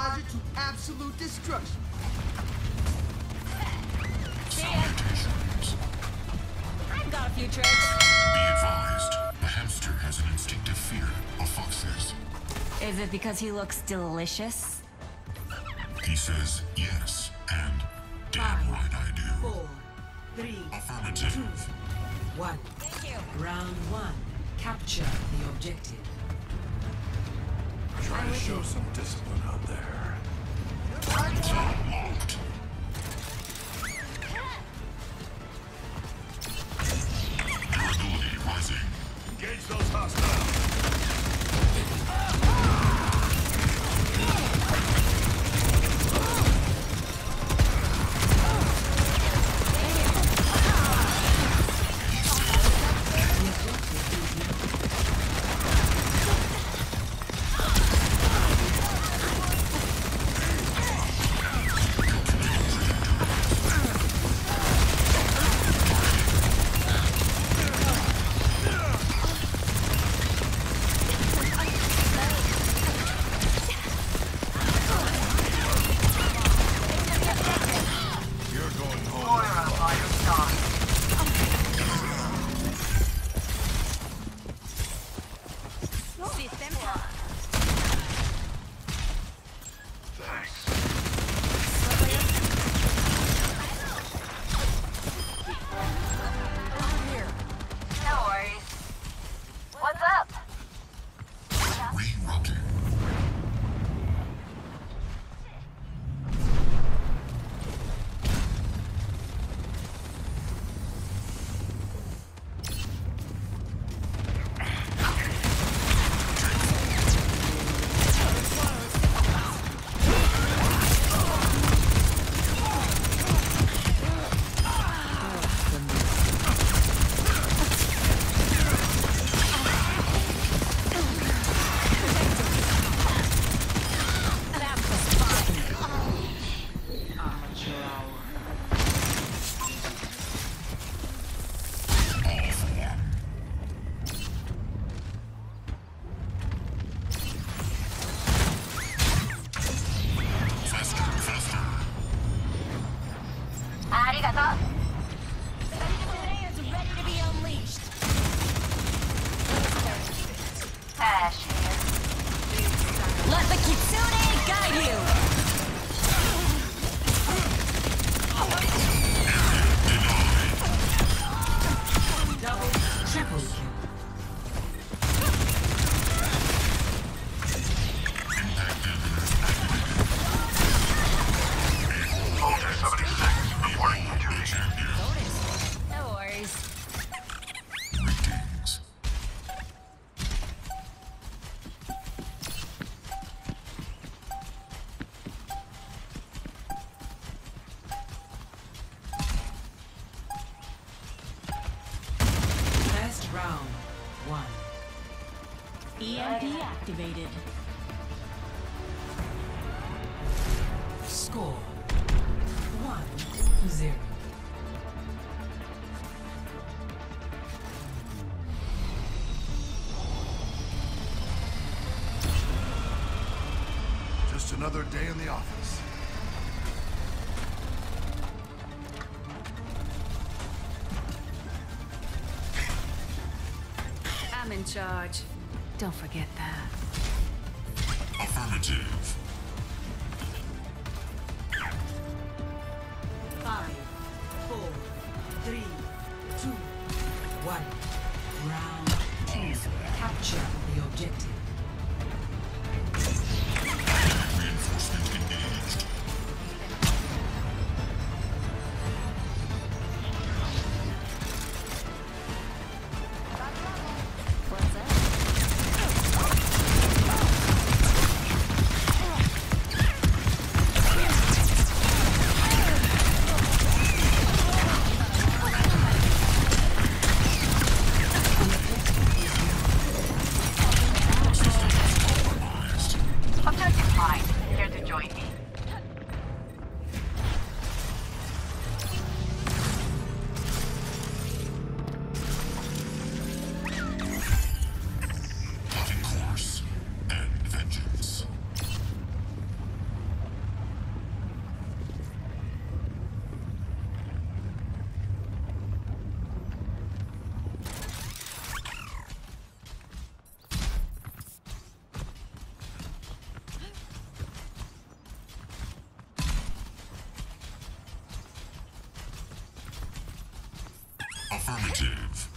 fertilizer to absolute destruction. Salutations. I've got a few tricks. Be advised, the hamster has an instinctive fear of foxes. Is it because he looks delicious? He says yes, and damn right I do. Four, three, Affirmative. one. Thank you. Round one. Capture the objective. Try to show some discipline out there. System you. One. EMP activated. Score. One zero. Just another day in the office. I'm in charge. Don't forget that. Affirmative. Affirmative.